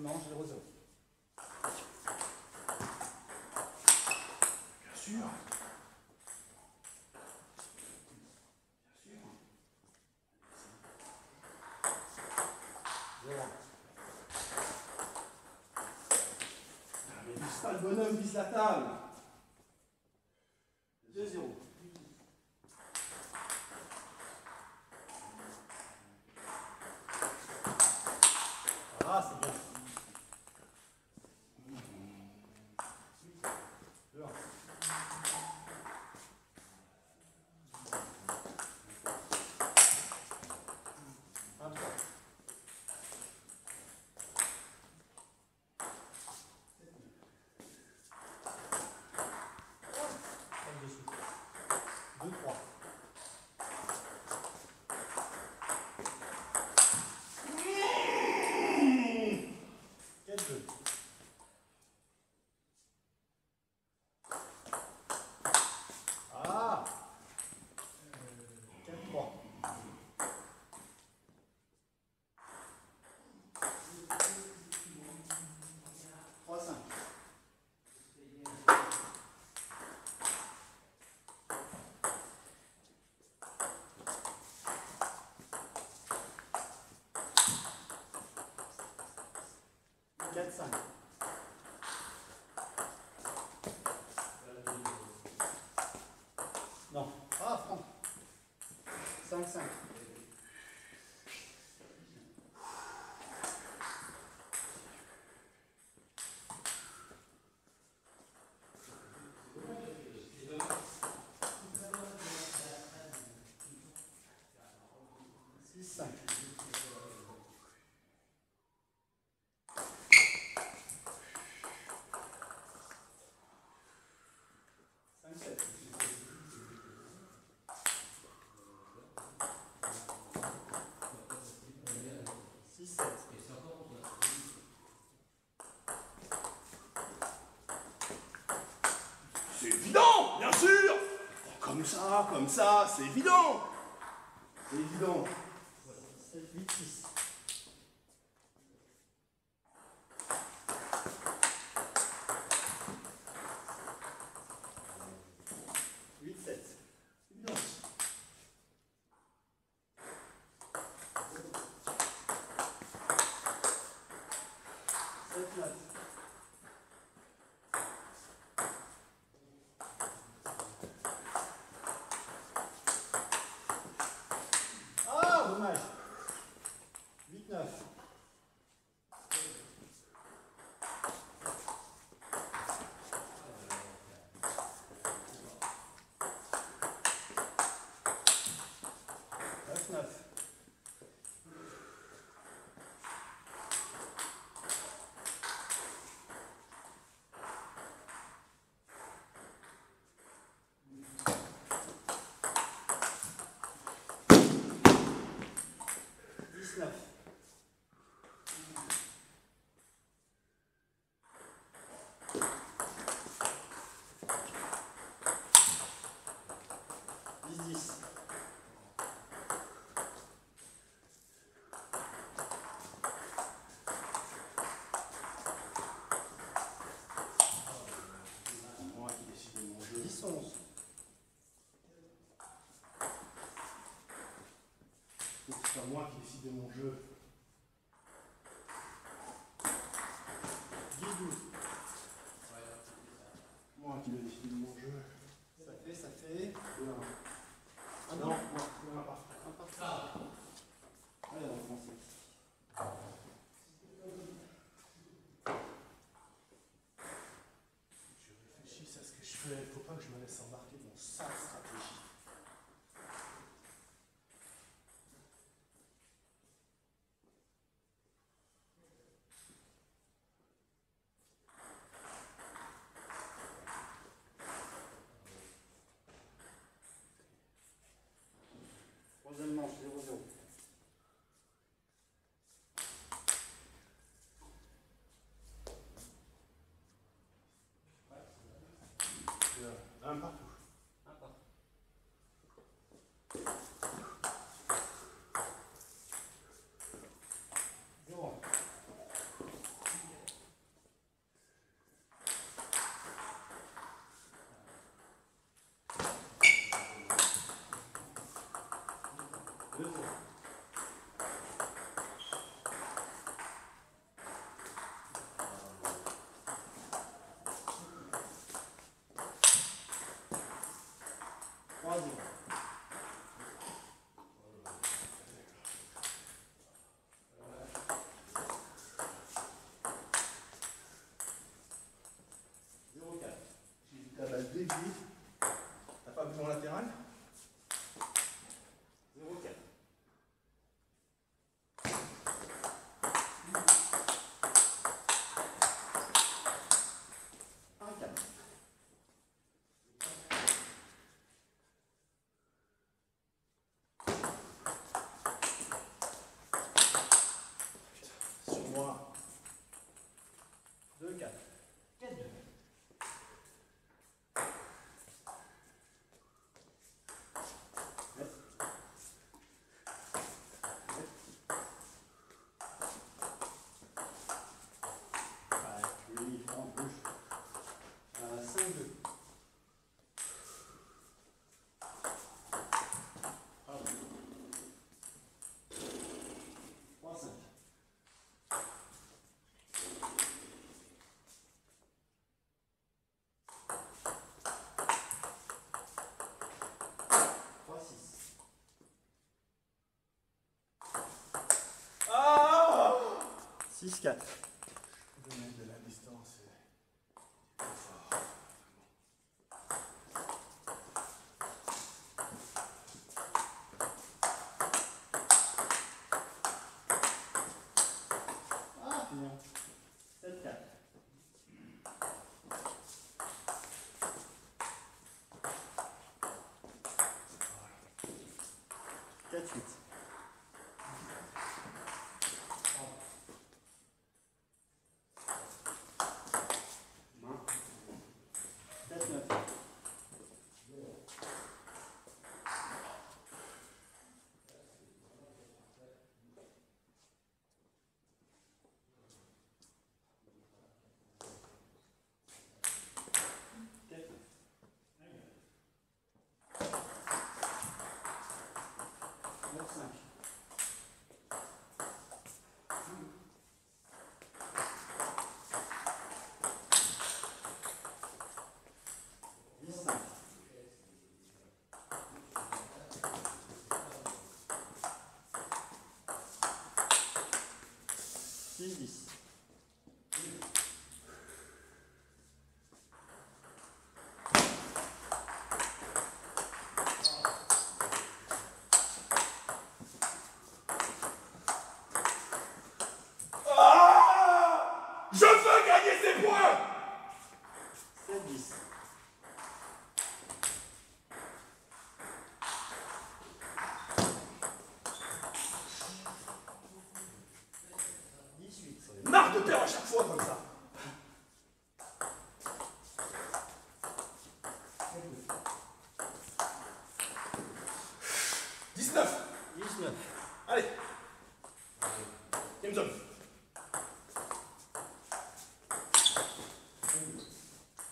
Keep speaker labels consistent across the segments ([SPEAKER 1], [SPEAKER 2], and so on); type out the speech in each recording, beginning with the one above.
[SPEAKER 1] Manche, 0 0.
[SPEAKER 2] Bien sûr.
[SPEAKER 1] Zéro.
[SPEAKER 2] Ah, mais vise pas le bonhomme, vise la table.
[SPEAKER 1] 2 essa. Comme
[SPEAKER 2] ça, c'est évident. C'est évident.
[SPEAKER 1] 7, 8, 6. Huit, sept.
[SPEAKER 2] Évident.
[SPEAKER 1] Sept, neuf. Ah, dommage. 8, 9. Neuf, neuf. Dix-neuf. Dix-dix.
[SPEAKER 2] C'est moi qui décide de mon jeu.
[SPEAKER 1] Dix, onze.
[SPEAKER 2] C'est pas moi qui décide de mon jeu. Moi qui dois décider de mon jeu.
[SPEAKER 1] Ça fait, ça fait.
[SPEAKER 2] Non,
[SPEAKER 1] Un
[SPEAKER 2] non,
[SPEAKER 1] point.
[SPEAKER 2] non, non, pas. Allez, en français. Je réfléchis à ce que je fais. Faut pas que je me laisse embarquer Yeah.
[SPEAKER 1] Um, Thank
[SPEAKER 2] you. 6, 4. 4 5 c'est
[SPEAKER 1] quoi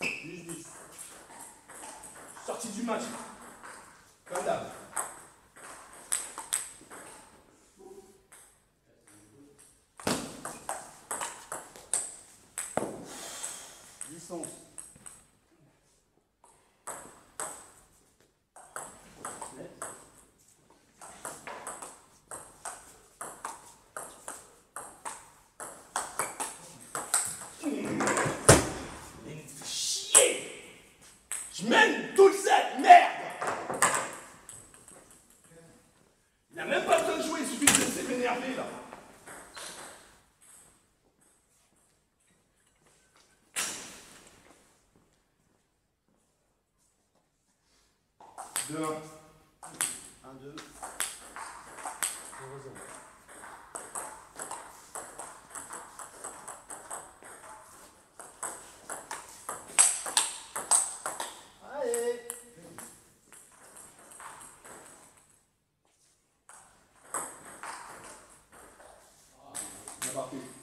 [SPEAKER 1] 10-10.
[SPEAKER 2] Sortie du match. mène toute cette merde. Il n'a même pas besoin de jouer, il suffit de laisser m'énerver là. Deux. Un,
[SPEAKER 1] deux. topic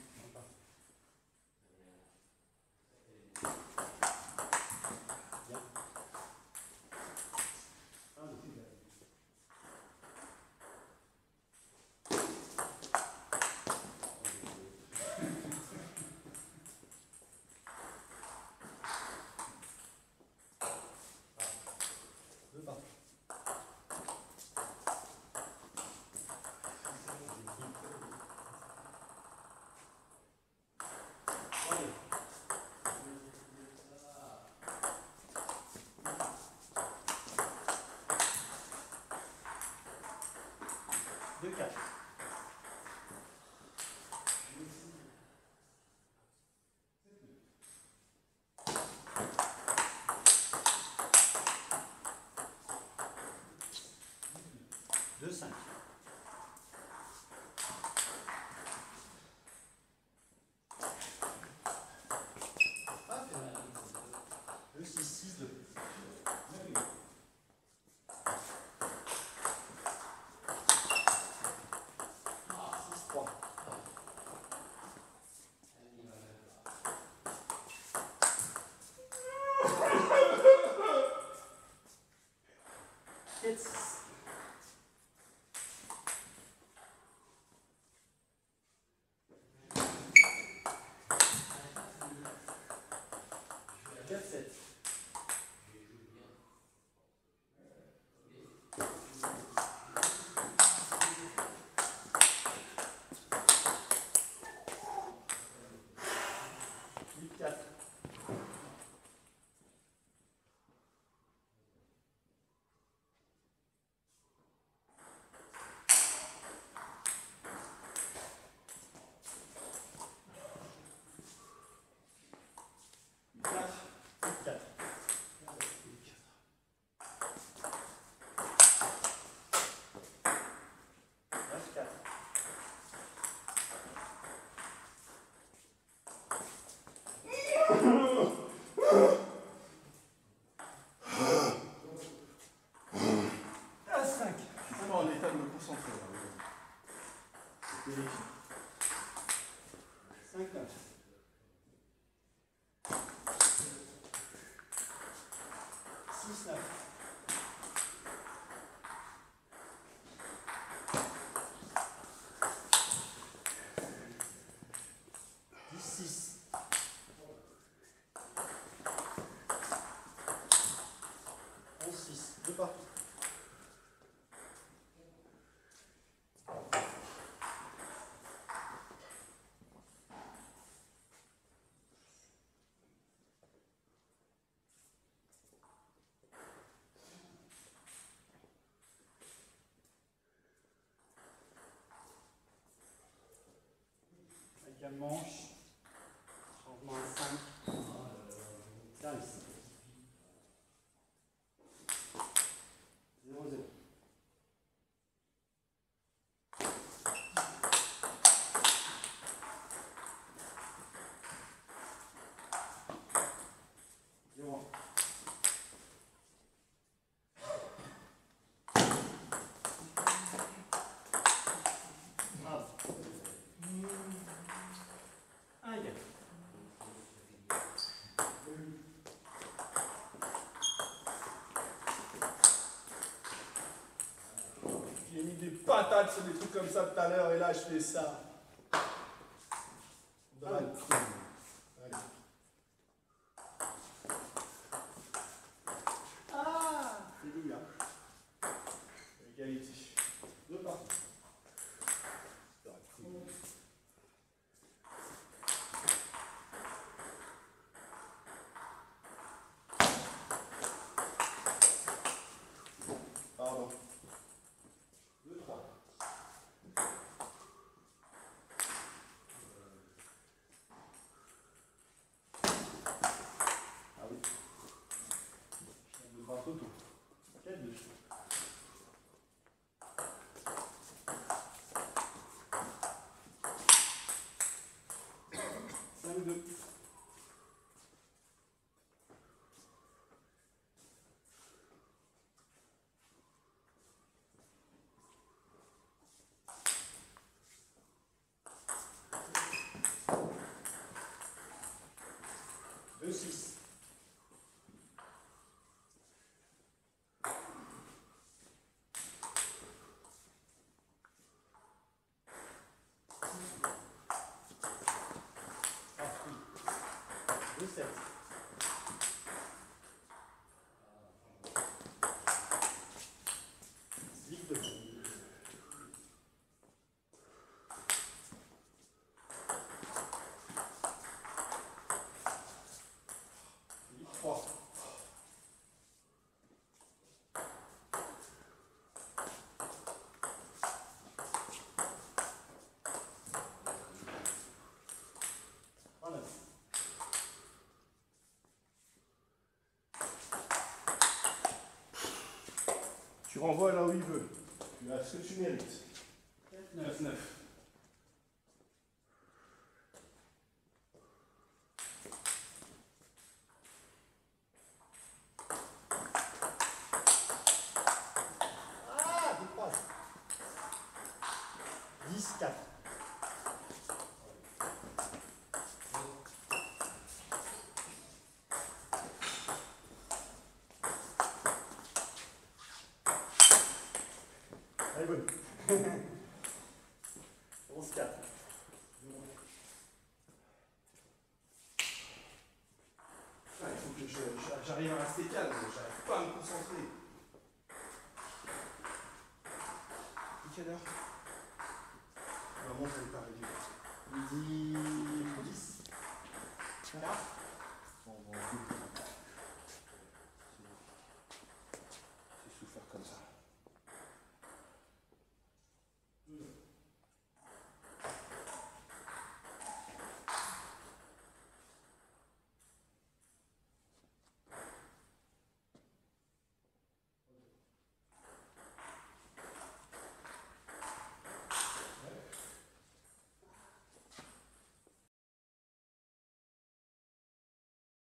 [SPEAKER 1] la manche, changement à 5.
[SPEAKER 2] des patates sur des trucs comme ça tout à l'heure, et là, je fais ça.
[SPEAKER 1] Dans
[SPEAKER 2] la...
[SPEAKER 1] This is
[SPEAKER 2] renvoie là où il veut. Tu as ce que tu mérites. 9, 9.
[SPEAKER 1] Ah, tu croises. 10, 4. Est bonne. 11, 4.
[SPEAKER 2] Ah, il faut que j'arrive à rester calme, j'arrive pas à me concentrer. C'est quelle heure Maman, n'est pas réduit.
[SPEAKER 1] Midi 10. 4. On va?